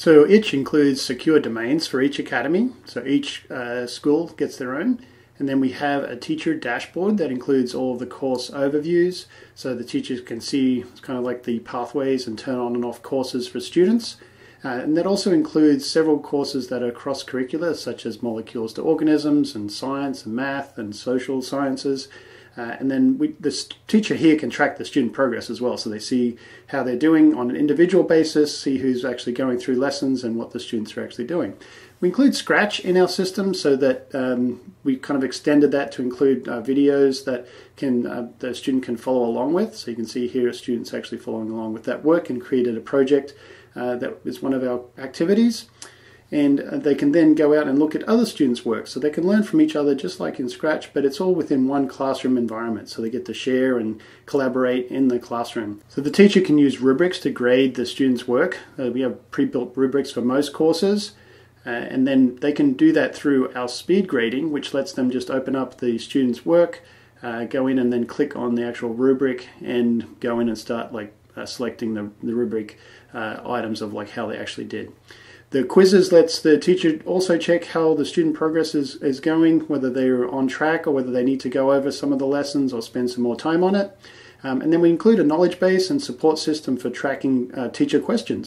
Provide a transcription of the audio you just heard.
So iTCH includes secure domains for each academy. So each uh, school gets their own. And then we have a teacher dashboard that includes all of the course overviews so the teachers can see it's kind of like the pathways and turn on and off courses for students. Uh, and that also includes several courses that are cross curricular, such as molecules to organisms and science and math and social sciences. Uh, and then we, the teacher here can track the student progress as well. So they see how they're doing on an individual basis, see who's actually going through lessons and what the students are actually doing. We include Scratch in our system so that um, we kind of extended that to include uh, videos that can uh, the student can follow along with. So you can see here a students actually following along with that work and created a project uh, that is one of our activities and uh, they can then go out and look at other students' work. So they can learn from each other just like in Scratch, but it's all within one classroom environment. So they get to share and collaborate in the classroom. So the teacher can use rubrics to grade the students' work. Uh, we have pre-built rubrics for most courses. Uh, and then they can do that through our speed grading, which lets them just open up the student's work, uh, go in and then click on the actual rubric and go in and start like uh, selecting the, the rubric uh, items of like how they actually did. The quizzes lets the teacher also check how the student progress is, is going, whether they're on track or whether they need to go over some of the lessons or spend some more time on it. Um, and then we include a knowledge base and support system for tracking uh, teacher questions.